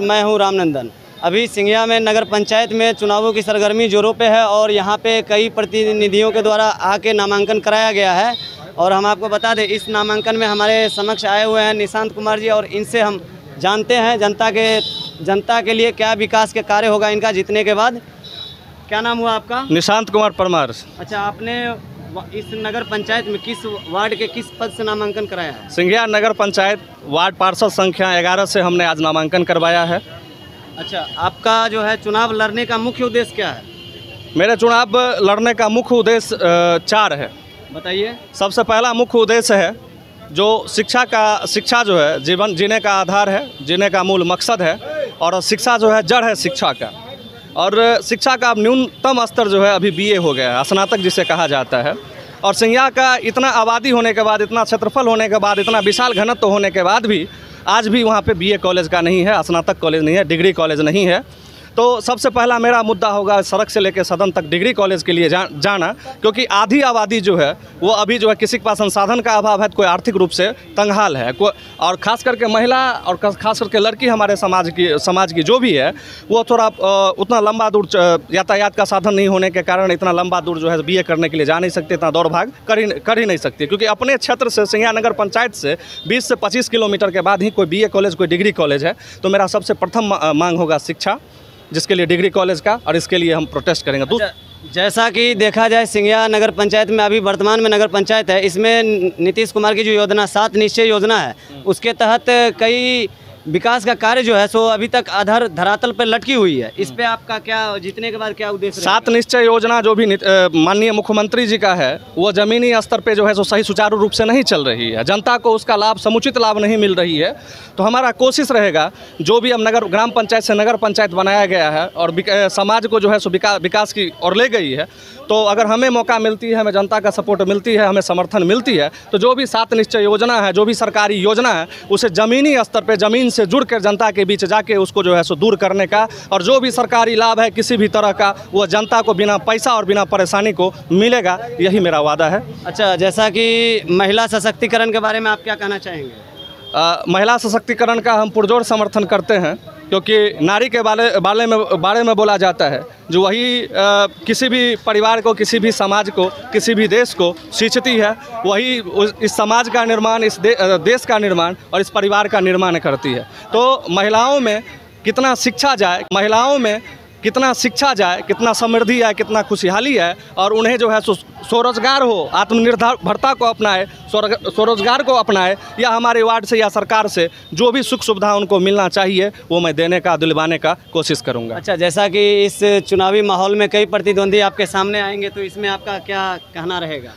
और मैं हूँ रामनंदन। अभी सिंघिया में नगर पंचायत में चुनावों की सरगर्मी जोरों पे है और यहाँ पे कई प्रतिनिधियों के द्वारा आके नामांकन कराया गया है। और हम आपको बता दें इस नामांकन में हमारे समक्ष आए हुए हैं निशांत कुमार जी और इनसे हम जानते हैं जनता के जनता के लिए क्या विकास के कार्य होगा इनका जीतने के बाद। क्या नाम हुआ आपका? निशांत कुमार परमार। अच्छा आपने इस नगर पंचायत में किस वार्ड के किस पद से नामांकन कराया है? सिंघिया नगर पंचायत वार्ड पार्षद संख्या ग्यारह से हमने आज नामांकन करवाया है। अच्छा आपका जो है चुनाव लड़ने का मुख्य उद्देश्य क्या है? मेरे चुनाव लड़ने का मुख्य उद्देश्य चार है। बताइए। सबसे पहला मुख्य उद्देश्य है जो शिक्षा का शिक्षा जो है जीवन जीने का आधार है जीने का मूल मकसद है और शिक्षा जो है जड़ है शिक्षा का। और शिक्षा का अब न्यूनतम स्तर जो है अभी बीए हो गया है स्नातक जिसे कहा जाता है। और सिंघिया का इतना आबादी होने के बाद, इतना क्षेत्रफल होने के बाद, इतना विशाल घनत्व होने के बाद भी आज भी वहाँ पे बीए कॉलेज का नहीं है, स्नातक कॉलेज नहीं है डिग्री कॉलेज नहीं है। तो सबसे पहला मेरा मुद्दा होगा सड़क से लेकर सदन तक डिग्री कॉलेज के लिए जा, जाना क्योंकि आधी आबादी जो है वो अभी जो है किसी के पास संसाधन का अभाव है तो कोई आर्थिक रूप से तंगहाल है। और खास करके महिला और खास करके लड़की हमारे समाज की समाज की जो भी है वो थोड़ा उतना लंबा दूर यातायात का साधन नहीं होने के कारण इतना लंबा दूर जो है बीए करने के लिए जा नहीं सकते इतना दौड़ भाग कर ही कर ही नहीं सकती। क्योंकि अपने क्षेत्र से सिंघिया नगर पंचायत से 20 से 25 किलोमीटर के बाद ही कोई बीए कॉलेज कोई डिग्री कॉलेज है तो मेरा सबसे प्रथम मांग होगा शिक्षा। जिसके लिए डिग्री कॉलेज का और इसके लिए हम प्रोटेस्ट करेंगे। अच्छा, जैसा कि देखा जाए सिंगिया नगर पंचायत में अभी वर्तमान में नगर पंचायत है इसमें नीतीश कुमार की जो योजना सात निश्चय योजना है उसके तहत कई विकास का कार्य जो है, सो अभी तक आधार धरातल पर लटकी हुई है। इस पे आपका क्या, जीतने के बाद क्या उद्देश्य सात निश्चय योजना जो भी माननीय मुख्यमंत्री जी का है, वो जमीनी स्तर पे जो है, सो सही सुचारू रूप से नहीं चल रही है। जनता को उसका लाभ, समुचित लाभ नहीं मिल रही है। तो हमारा कोशिश रहेगा, जो भी अब नगर, ग्राम पंचायत से नगर पंचायत बनाया गया है, और समाज को जो है, सो विकास की ओर ले गई है तो अगर हमें मौका मिलती है, हमें जनता का सपोर्ट मिलती है, हमें समर्थन मिलती है तो जो भी सात निश्चय योजना है, जो भी सरकारी योजना है, उसे ज़मीनी स्तर पर ज़मीन से जुड़ कर जनता के बीच जाके उसको जो है सो दूर करने का और जो भी सरकारी लाभ है किसी भी तरह का वह जनता को बिना पैसा और बिना परेशानी को मिलेगा यही मेरा वादा है। अच्छा जैसा कि महिला सशक्तिकरण के बारे में आप क्या कहना चाहेंगे? आ, महिला सशक्तिकरण का हम पुरजोर समर्थन करते हैं। क्योंकि नारी के बारे बारे में बारे में बोला जाता है। जो वही आ, किसी भी परिवार को किसी भी समाज को किसी भी देश को सींचती है वही इस समाज का निर्माण इस दे, देश का निर्माण और इस परिवार का निर्माण करती है। तो महिलाओं में कितना शिक्षा जाए महिलाओं में कितना शिक्षा जाए, कितना समृद्धि आए, कितना खुशहाली है और उन्हें जो है स्वरोजगार हो आत्मनिर्भरता को अपनाए स्वरोजगार को अपनाए, या हमारे वार्ड से या सरकार से जो भी सुख सुविधा उनको मिलना चाहिए, वो मैं देने का, दिलवाने का कोशिश करूँगा। अच्छा जैसा कि इस चुनावी माहौल में कई प्रतिद्वंदी आपके सामने आएँगे तो इसमें आपका क्या कहना रहेगा?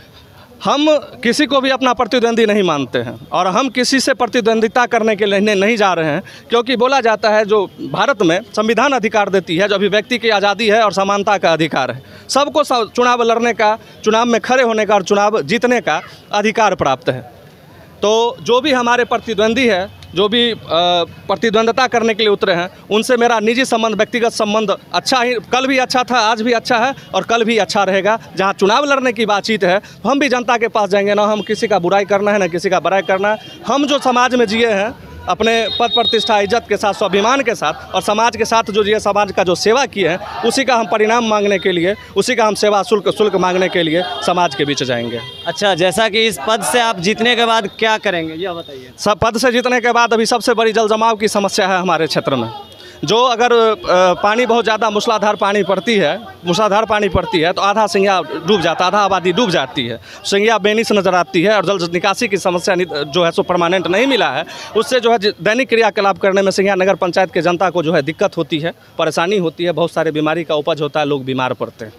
हम किसी को भी अपना प्रतिद्वंदी नहीं मानते हैं और हम किसी से प्रतिद्वंदिता करने के लिए नहीं- जा रहे हैं, क्योंकि बोला जाता है जो भारत में संविधान अधिकार देती है, जो अभिव्यक्ति की आज़ादी है और समानता का अधिकार है, सबको चुनाव लड़ने का, चुनाव में खड़े होने का और चुनाव जीतने का अधिकार प्राप्त है। तो जो भी हमारे प्रतिद्वंदी है, जो भी प्रतिद्वंदता करने के लिए उतरे हैं, उनसे मेरा निजी संबंध, व्यक्तिगत संबंध अच्छा ही, कल भी अच्छा था, आज भी अच्छा है और कल भी अच्छा रहेगा। जहाँ चुनाव लड़ने की बातचीत है, हम भी जनता के पास जाएँगे, ना हम किसी का बुराई करना है, ना किसी का बड़ाई करना है। हम जो समाज में जिए हैं अपने पद प्रतिष्ठा इज़्ज़त के साथ स्वाभिमान के साथ और समाज के साथ जो ये समाज का जो सेवा किए हैं उसी का हम परिणाम मांगने के लिए उसी का हम सेवा शुल्क शुल्क मांगने के लिए समाज के बीच जाएँगे। अच्छा जैसा कि इस पद से आप जीतने के बाद क्या करेंगे? यह बताइए। सब पद से जीतने के बाद अभी सबसे बड़ी जल जमाव की समस्या है हमारे क्षेत्र में। जो अगर पानी बहुत ज़्यादा मूसलाधार पानी पड़ती है, मूसलाधार पानी पड़ती है तो आधा सिंगिया डूब जाता आधा आबादी डूब जाती है। सिंगिया बेनिस नज़र आती है और जल निकासी की समस्या जो है सो परमानेंट नहीं मिला है। उससे जो है दैनिक क्रियाकलाप करने में सिंगिया नगर पंचायत के जनता को जो है दिक्कत होती है, परेशानी होती है, बहुत सारे बीमारी का उपज होता है, लोग बीमार पड़ते हैं।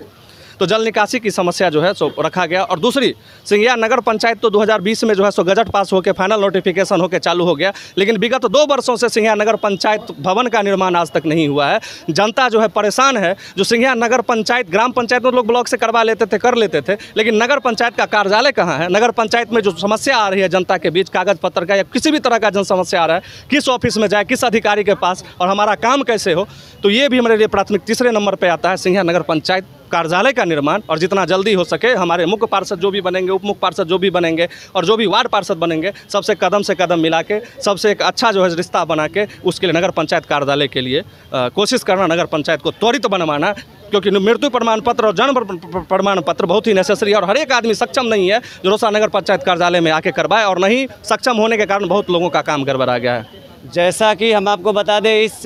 तो जल निकासी की समस्या जो है सो रखा गया। और दूसरी सिंघिया नगर पंचायत तो 2020 में जो है सो गजट पास होकर फाइनल नोटिफिकेशन होकर चालू हो गया। लेकिन विगत दो वर्षों से सिंघिया नगर पंचायत भवन का निर्माण आज तक नहीं हुआ है। जनता जो है परेशान है, जो सिंघिया नगर पंचायत, ग्राम पंचायत में लोग ब्लॉक से करवा लेते थे, कर लेते थे, लेकिन नगर पंचायत का कार्यालय कहाँ है? नगर पंचायत में जो समस्या आ रही है जनता के बीच, कागज़ पत्र का या किसी भी तरह का जन समस्या आ रहा है, किस ऑफ़िस में जाए, किस अधिकारी के पास, और हमारा काम कैसे हो? तो ये भी हमारे लिए प्राथमिक तीसरे नंबर पर आता है सिंघिया नगर पंचायत। कार्यालय का निर्माण और जितना जल्दी हो सके हमारे मुख्य पार्षद जो भी बनेंगे, उप पार्षद जो भी बनेंगे और जो भी वार्ड पार्षद बनेंगे, सबसे कदम से कदम मिला के सबसे एक अच्छा जो है रिश्ता बना के उसके लिए नगर पंचायत कार्यालय के लिए कोशिश करना नगर पंचायत को त्वरित बनवाना, क्योंकि मृत्यु प्रमाण पत्र और जन्म प्र- प्र- प्रमाण पत्र बहुत ही नेसेसरी है और हर एक आदमी सक्षम नहीं है जो रोसा नगर पंचायत कार्यालय में आके करवाए और नहीं सक्षम होने के कारण बहुत लोगों का काम गड़बड़ा गया है। जैसा कि हम आपको बता दें, इस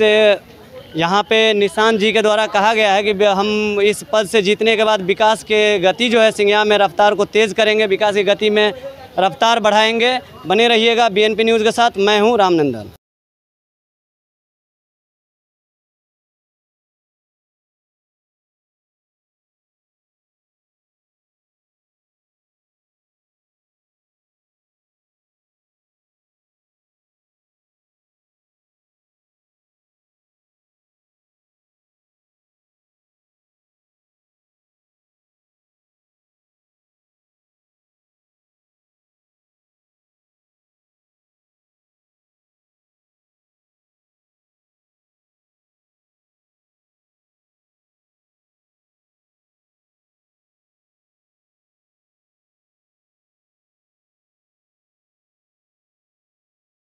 यहाँ पे निशान जी के द्वारा कहा गया है कि हम इस पद से जीतने के बाद विकास के गति जो है सिंगिया में रफ्तार को तेज़ करेंगे, विकास की गति में रफ्तार बढ़ाएँगे। बने रहिएगा बीएनपी न्यूज़ के साथ, मैं हूँ रामनंदन